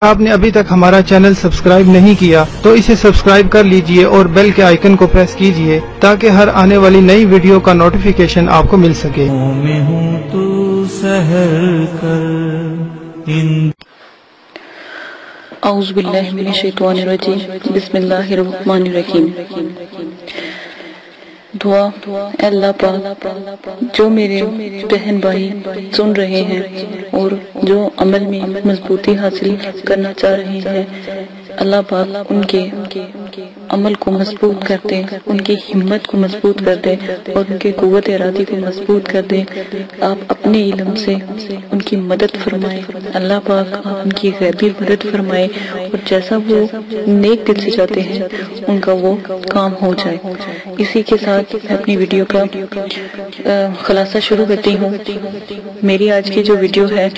آپ نے ابھی تک ہمارا چینل سبسکرائب نہیں کیا تو اسے سبسکرائب کر لیجیے اور بیل کے آئیکن کو پریس کیجیے تاکہ ہر آنے والی نئی ویڈیو کا نوٹیفیکیشن آپ کو مل سکے۔ میں ہوں تو کر ان اعوذ باللہ من الشیطان الرجیم۔ بسم اللہ الرحمن الرحیم۔ دعا اے اللہ پاک، جو میرے بہن بھائی سن رہے ہیں اور جو عمل میں مضبوطی حاصل کرنا چاہ رہے ہیں، اللہ پاک ان کے عمل کو مضبوط کر دے ان کی ہمت کو مضبوط کر دے اور ان کے قوت ارادی کو مضبوط کر دے آپ اپنے علم سے ان کی مدد فرمائے۔ اللہ پاک آپ ان کی غیبی مدد فرمائے اور جیسا وہ نیک دل سے چاہتے ہیں، ان کا وہ کام ہو جائے۔ اسی کے ساتھ میں اپنی ویڈیو کا خلاصہ شروع کرتی ہوں۔ میری آج کی جو ویڈیو ہے،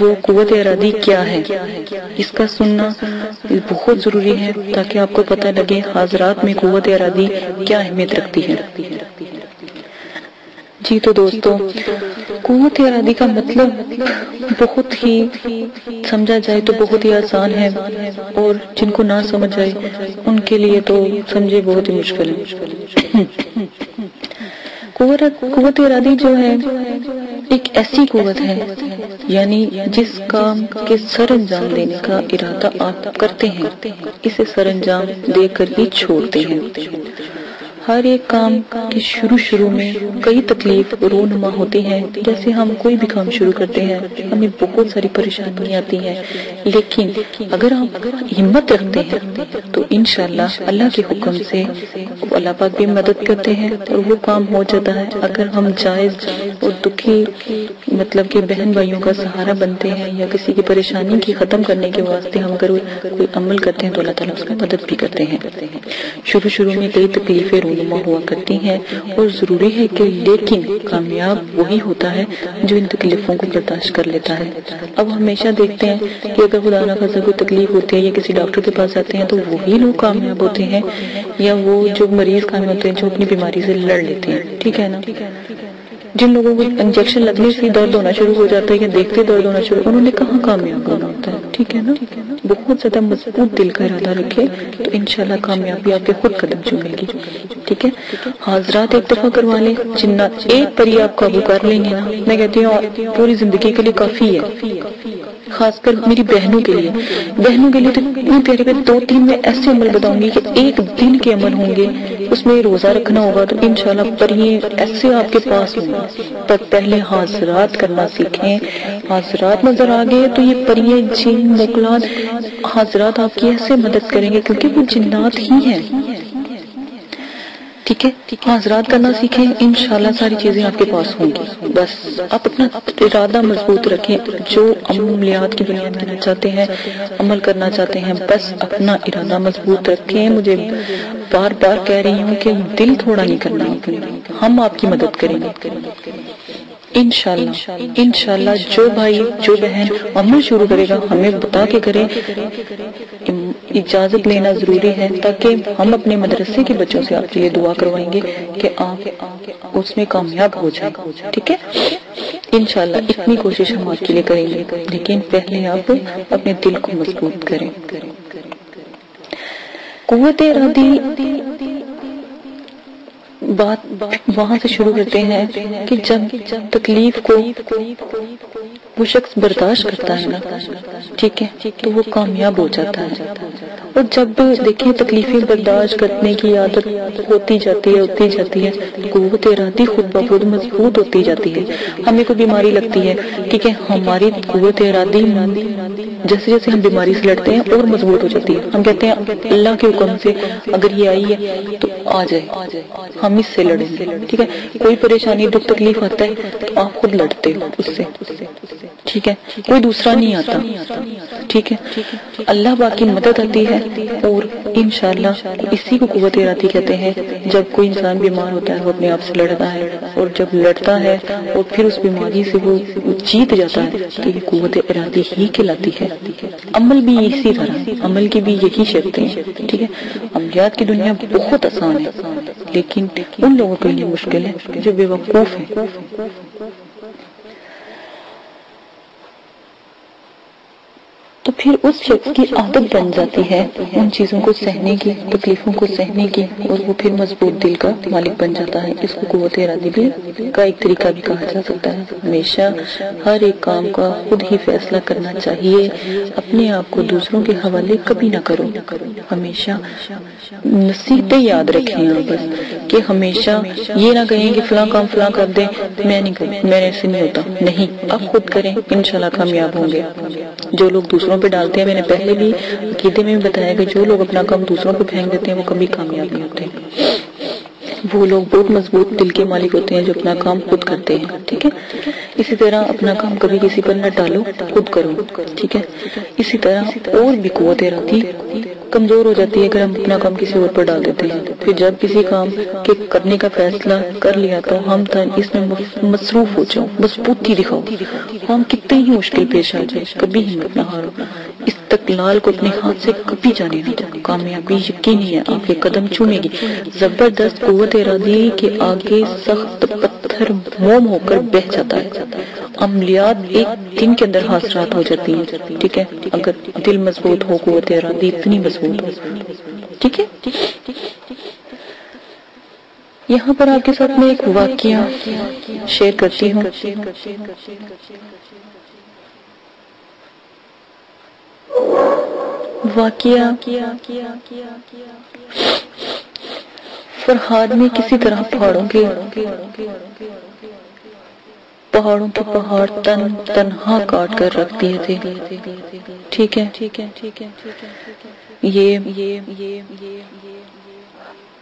وہ قوت ارادی کیا ہے؟ اس کا سننا بہت ضروری ہے تاکہ آپ کو پتہ لگے حاضرات میں قوت ارادی کیا اہمیت رکھتی ہے؟ جی تو دوستو، قوت ارادی کا مطلب بہت ہی سمجھا جائے تو بہت ہی آسان ہے، اور جن کو نہ سمجھ آئے، ان کے لیے تو سمجھے بہت ہی مشکل ہے۔ قوت ارادی جو ہے ایک ایسی قوت ہے یعنی جس کام کے سر انجام دینے کا ارادہ آپ کرتے ہیں، اسے سر انجام دے کر ہی چھوڑتے ہیں۔ ہر ایک کام کے شروع شروع میں کئی تکلیف رونما ہوتی ہیں۔ جیسے ہم کوئی بھی کام شروع کرتے ہیں، ہمیں بہت ساری پریشانی آتی ہیں۔ لیکن اگر ہم ہمت رکھتے ہیں، تو انشاءاللہ اللہ کے حکم سے اللہ پاک بھی مدد کرتے ہیں اور وہ کام ہو جاتا ہے۔ اگر ہم جائز اور دکھی مطلب کہ بہن بھائیوں کا سہارا بنتے ہیں یا کسی کی پریشانی کی ختم کرنے کے واسطے ہم اگر کوئی عمل کرتے ہیں تو اللہ تعالیٰ اس کی مدد بھی کرتے ہیں۔ شروع شروع میں کئی تکلیفیں رونما ہوا کرتی ہیں اور ضروری ہے کہ لیکن کامیاب وہی ہوتا ہے جو ان تکلیفوں کو برداشت کر لیتا ہے۔ اب ہمیشہ دیکھتے ہیں کہ اگر خدا نہ خاصا کوئی تکلیف ہوتی ہے یا کسی ڈاکٹر کے پاس آتے ہیں تو وہی لوگ کامیاب ہوتے ہیں یا وہ جو مریض کامیاب ہوتے ہیں جو اپنی بیماری سے لڑ لیتے ہیں، ٹھیک ہے نا؟ جن لوگوں کو انجیکشن لگنے سے درد ہونا شروع ہو جاتا ہے یا دیکھتے درد ہونا شروع، انہوں نے کہاں کامیاب ہونا ہوتا ہے؟ ٹھیک ہے نا؟ بہت زیادہ مضبوط دل کا ارادہ رکھے تو انشاءاللہ کامیابی آپ کے خود قدم چومے گی۔ ٹھیک ہے؟ حاضرات ایک دفعہ کروا لیں جنات ایک پری آپ قابو کر لیں گے نا۔ میں کہتی ہوں پوری زندگی کے لیے کافی ہے۔ خاص کر میری بہنوں کے لیے۔ بہنوں کے لیے تو اتنی پیارے پیارے دو تین میں ایسے عمل بتاؤں گی کہ ایک دن کے عمل ہوں گے۔ اس میں روزہ رکھنا ہوگا تو انشاءاللہ پر یہ ایسے آپ کے پاس ہوں۔ گے پر پہلے حاضرات کرنا سیکھیں۔ حاضرات نظر آ گئے تو یہ پریے جن مکلات حاضرات آپ کی ایسے مدد کریں گے کیونکہ وہ جنات ہی ہیں۔ ٹھیک ہے؟ حاضرات کرنا سیکھیں، انشاءاللہ ساری چیزیں آپ کے پاس ہوں گی۔ بس آپ اپنا ارادہ مضبوط رکھیں، جو عملیات کی بنیاد کرنا چاہتے ہیں، عمل کرنا چاہتے ہیں، بس اپنا ارادہ مضبوط رکھیں۔ مجھے بار بار کہہ رہی ہوں کہ دل تھوڑا نہیں کرنا۔ ہم آپ کی مدد کریں گے۔ انشاءاللہ انشاءاللہ جو بھائی، جو بہن عمل شروع کرے گا، ہمیں بتا کے کرے۔ اجازت لینا ضروری ہے تاکہ ہم اپنے مدرسے کے بچوں سے آپ سے یہ دعا کروائیں گے کہ آپ اس میں کامیاب ہو جائیں، ٹھیک ہے؟ انشاءاللہ اتنی کوشش ہم آپ کے لیے کریں گے، لیکن پہلے آپ اپنے دل کو مضبوط کریں۔ قوت ارادی بات وہاں سے شروع کرتے ہیں کہ جب تکلیف کو وہ شخص برداشت کرتا ہے نا، ٹھیک ہے؟ تو وہ کامیاب ہو جاتا ہے۔ اور جب دیکھیں تکلیفیں برداشت کرنے کی عادت ہوتی جاتی ہے، ہوتی جاتی ہے قوت ارادی خود بخود مضبوط ہوتی جاتی ہے۔ ہمیں کوئی بیماری لگتی ہے ٹھیک ہے ہماری قوت ارادی جیسے جیسے ہم بیماری سے لڑتے ہیں، اور مضبوط ہو جاتی ہے۔ ہم کہتے ہیں، اللہ کے حکم سے اگر یہ آئی ہے تو آ جائے۔ ہم اس سے لڑیں۔ گے ٹھیک ہے؟ کوئی پریشانی، دکھ، تکلیف آتا ہے تو آپ خود لڑتے ہو اس سے۔ ٹھیک ہے؟ کوئی دوسرا نہیں آتا۔ ٹھیک ہے۔ اللہ باقی مدد آتی ہے اور انشاءاللہ اسی کو قوت ارادی کہتے ہیں، جب کوئی انسان بیمار ہوتا ہے وہ اپنے آپ سے لڑتا ہے اور جب لڑتا ہے اور پھر اس بیماری سے وہ جیت جاتا ہے تو یہ قوت ارادی ہی کہلاتی ہے۔ عمل بھی اسی طرح عمل کی بھی یہی شرطیں ہیں، ٹھیک ہے۔ عملیات کی دنیا بہت آسان ہے، لیکن ان لوگوں کے لیے مشکل ہے جو بے وقوف ہیں۔ تو پھر اس شخص کی عادت بن جاتی ہے، ان چیزوں کو سہنے کی، تکلیفوں کو سہنے کی، اور وہ پھر مضبوط دل کا مالک بن جاتا ہے۔ اس کو قوت ارادی بھی کا ایک طریقہ بھی کہا جا سکتا ہے۔ ہمیشہ ہر ایک کام کا خود ہی فیصلہ کرنا چاہیے۔ اپنے آپ کو دوسروں کے حوالے کبھی نہ کرو۔ ہمیشہ نصیحتیں یاد رکھیں آپ بس کہ ہمیشہ یہ نہ کہیں کہ فلاں کام فلاں کر دیں، میں نہیں کروں، میں سے نہیں ہوتا۔ نہیں، آپ خود کریں، انشاءاللہ کامیاب ہوں گے۔ جو لوگ دوسروں پہ ڈالتے ہیں، میں نے پہلے بھی عقیدے میں بھی بتایا کہ جو لوگ اپنا کام دوسروں پہ پھینک دیتے ہیں، وہ کبھی کامیاب نہیں ہوتے۔ وہ لوگ بہت مضبوط دل کے مالک ہوتے ہیں جو اپنا کام خود کرتے ہیں، ٹھیک ہے؟ اسی طرح اپنا کام کبھی کسی پر نہ ڈالو، خود کرو، ٹھیک ہے؟ اسی طرح اور بھی قوت ارادی کمزور ہو جاتی ہے اگر ہم اپنا کام کسی اور پر ڈال دیتے ہیں۔ پھر جب کسی کام کے کرنے کا فیصلہ کر لیا تو ہم اس میں مصروف ہو جاؤ مضبوطی دکھاؤ۔ ہم کتنے ہی مشکل پیش آ جائے کبھی ہمت نہ ہارو۔ اس تکلال کو اپنے ہاتھ سے کبھی جانے نہ جاؤ کامیابی یقینی ہے، آپ کے قدم چومے گی زبردست قوت ارادی کے آگے سخت پتھر موم ہو کر بہ جاتا ہے۔ عملیات ایک دن کے اندر حاصلات ہو جاتی ہیں۔ ٹھیک ہے؟ اگر دل مضبوط ہو، قوت ارادی اتنی مضبوط ہو۔ ٹھیک ہے؟ یہاں پر آپ کے ساتھ میں ایک واقعہ شیئر کرتی ہوں۔ واقعہ فرحاد میں کسی طرح پہاڑوں کے پہاڑوں کے پہاڑ تن تنہا کاٹ کر رکھ دیے تھے۔ ٹھیک ہے ٹھیک ہے ٹھیک ہے؟ یہ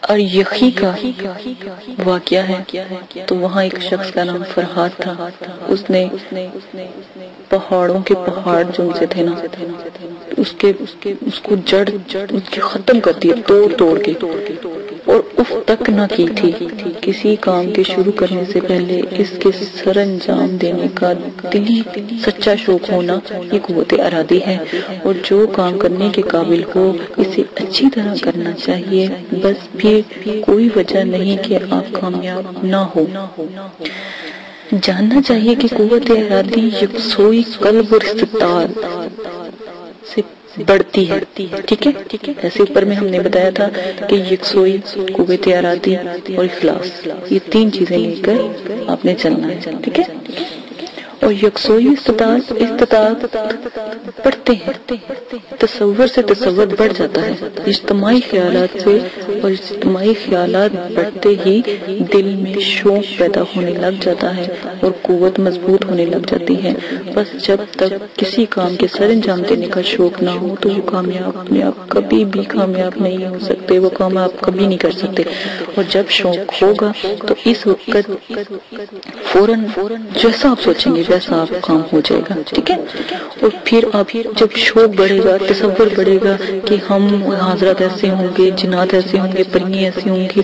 اور یخی کا واقعہ ہے۔ تو وہاں ایک شخص کا نام فرحاد تھا۔ اس نے پہاڑوں کے پہاڑ جو ان سے تھے نا اس کے اس کو جڑ کے ختم کر دیا توڑ توڑ کے۔ اف تک نہ کی تھی۔ کسی کام کے شروع کرنے سے پہلے اس کے سر انجام دینے کا دلی سچا شوق ہونا یہ قوت ارادی ہے۔ اور جو کام کرنے کے قابل ہو، اسے اچھی طرح کرنا چاہیے۔ بس پھر کوئی وجہ نہیں کہ آپ کامیاب نہ ہو۔ جاننا چاہیے کہ قوت ارادی یکسوئی قلب اور استطاعت بڑھتی ہے۔ ٹھیک ہے؟ ایسے اوپر میں ہم نے بتایا تھا کہ یکسوئی قوت ارادی اور اخلاص، یہ تین چیزیں لے کر آپ نے چلنا ہے۔ ٹھیک ہے؟ اور یکسوئی استطاعت استطاعت ہیں۔ تصور سے تصور بڑھ جاتا ہے۔ اجتماعی خیالات سے اور اجتماعی خیالات بڑھتے ہی دل میں شوق پیدا ہونے لگ جاتا ہے اور قوت مضبوط ہونے لگ جاتی ہے۔ بس جب تک کسی کام کے سر انجام دینے کا شوق نہ ہو تو وہ کامیاب اپنے آپ کبھی بھی کامیاب نہیں ہو سکتے، وہ کام آپ کبھی نہیں کر سکتے۔ اور جب شوق ہوگا تو اس وقت فوراً جیسا آپ سوچیں گے ویسا آپ کام ہو جائے گا، ٹھیک ہے؟ اور پھر آپ جب شوق بڑھے گا، تصور بڑھے گا کہ ہم حضرات ایسے ہوں گے، جنات ایسے ہوں گے پریے ایسے ہوں گے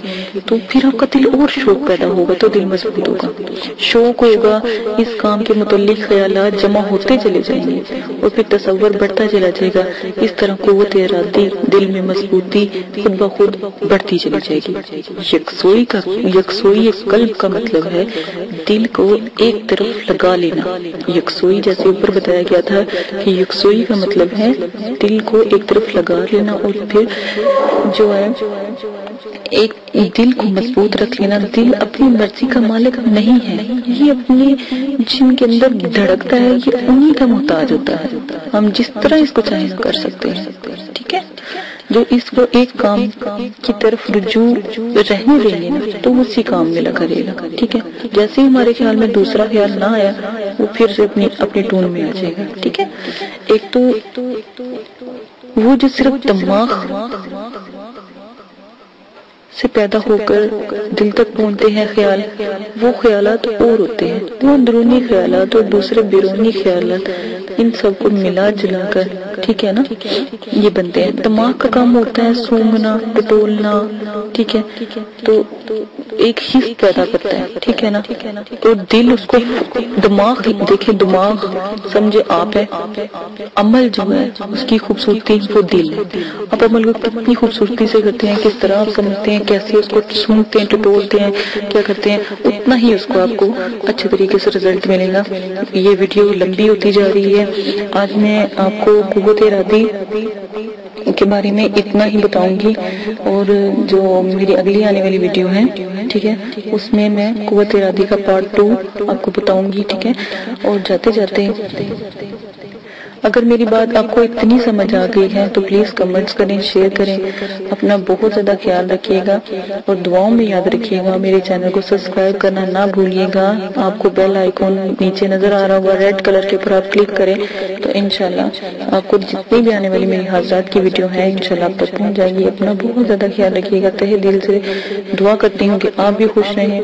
تو پھر آپ کا دل اور شوق پیدا ہوگا، تو دل مضبوط ہوگا۔ شوق ہوگا، اس کام کے متعلق خیالات جمع ہوتے چلے جائیں گے اور پھر تصور بڑھتا چلا جائے گا۔ اس طرح قوت ارادی، دل میں مضبوطی، خود بخود بڑھتی چلی جائے گی۔ یکسوئی کا، یکسوئی قلب کا مطلب ہے، دل کو ایک طرف لگا لینا۔ یکسوئی جیسے اوپر بتایا گیا تھا کہ یکسوئی کا مطلب ہے دل کو ایک طرف لگا لینا اور پھر جو ہے ایک دل کو مضبوط رکھ لینا۔ دل اپنی مرضی کا مالک نہیں ہے۔ یہ اپنے جن کے اندر دھڑکتا ہے، یہ انہی کا محتاج ہوتا ہے۔ ہم جس طرح اس کو چاہے کر سکتے ہیں۔ ٹھیک ہے؟ جو اس کو ایک کام کی طرف رجوع رہنے دیں گے نا تو اسی کام میں لگا رہے گا۔ ٹھیک ہے؟ جیسے ہی ہمارے خیال میں دوسرا خیال نہ آیا وہ پھر سے اپنی اپنے ٹون میں آ جائے گا، ٹھیک ہے؟ ایک تو وہ جو صرف دماغ سے پیدا ہو کر دل تک پہنچتے ہیں خیال، وہ خیالات اور ہوتے ہیں۔ وہ اندرونی خیالات اور دوسرے بیرونی خیالات ان سب کو ملا جلا کر، ٹھیک ہے نا؟ یہ بنتے ہیں، دماغ کا کام ہوتا ہے، سونگنا ٹٹولنا ٹھیک ہے؟ تو ایک حص پیدا کرتا ہے، ٹھیک ہے نا؟ تو دل اس کو دماغ، دیکھیں دماغ، سمجھے آپ ہے، عمل جو ہے، اس کی خوبصورتی وہ دل ہے۔ آپ عمل کو کتنی خوبصورتی سے کرتے ہیں، کس طرح آپ سمجھتے ہیں، کیسے اس کو سنتے ہیں، ٹٹولتے ہیں، کیا کرتے ہیں؟ اتنا ہی اس کو آپ کو اچھے طریقے سے رزلٹ ملے گا۔ یہ ویڈیو لمبی ہوتی جا رہی ہے آج میں آپ کو قوت ارادی کے بارے میں اتنا ہی بتاؤں گی اور جو میری اگلی آنے والی ویڈیو ہے، ٹھیک ہے، اس میں میں قوت ارادی کا پارٹ ٹو آپ کو بتاؤں گی، ٹھیک ہے، اور جاتے جاتے اگر میری بات آپ کو اتنی سمجھ آ گئی ہے تو پلیز کمنٹس کریں شیئر کریں، اپنا بہت زیادہ خیال رکھیے گا اور دعاؤں میں یاد رکھیے گا میرے چینل کو سبسکرائب کرنا نہ بھولیے گا آپ کو بیل آئیکن نیچے نظر آ رہا ہوگا ریڈ کلر کے اوپر آپ کلک کریں تو انشاءاللہ آپ کو جتنی بھی آنے والی میری حاضرات کی ویڈیو ہے انشاءاللہ آپ تک پہنچ جائے گی۔ اپنا بہت زیادہ خیال رکھیے گا۔ تہ دل سے دعا کرتی ہوں کہ آپ بھی خوش رہیں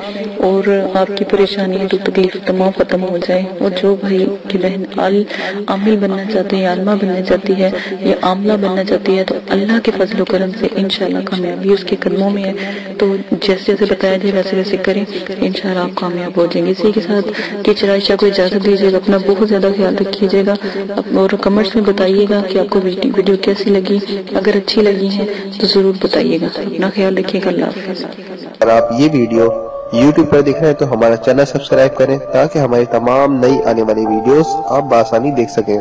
اور آپ کی پریشانی دکھ تکلیف تمام ختم ہو جائے اور جو بھائی کی بہن عامل بننا چاہتے ہیں، عالمہ بننا چاہتی ہے یا عاملہ بننا چاہتی ہے تو اللہ کے فضل و کرم سے انشاءاللہ کامیابی اس کے قدموں میں ہے۔ تو جیسے جیسے بتایا جائے، ویسے ویسے کریں، انشاءاللہ آپ کامیاب ہو جائیں گے۔ اسی کے ساتھ ٹیچر عائشہ کو اجازت دیجیے گا، اپنا بہت زیادہ خیال رکھیے گا۔ اور کمنٹس میں بتائیے گا کہ آپ کو ویڈیو کیسی لگی۔ اگر اچھی لگی ہے تو ضرور بتائیے گا۔ اپنا خیال رکھیے گا۔ اللہ حافظ۔ اگر آپ یہ ویڈیو یوٹیوب پر دیکھ رہے ہیں تو ہمارا چینل سبسکرائب کریں تاکہ ہماری تمام نئی آنے والی ویڈیوز آپ بآسانی دیکھ سکیں۔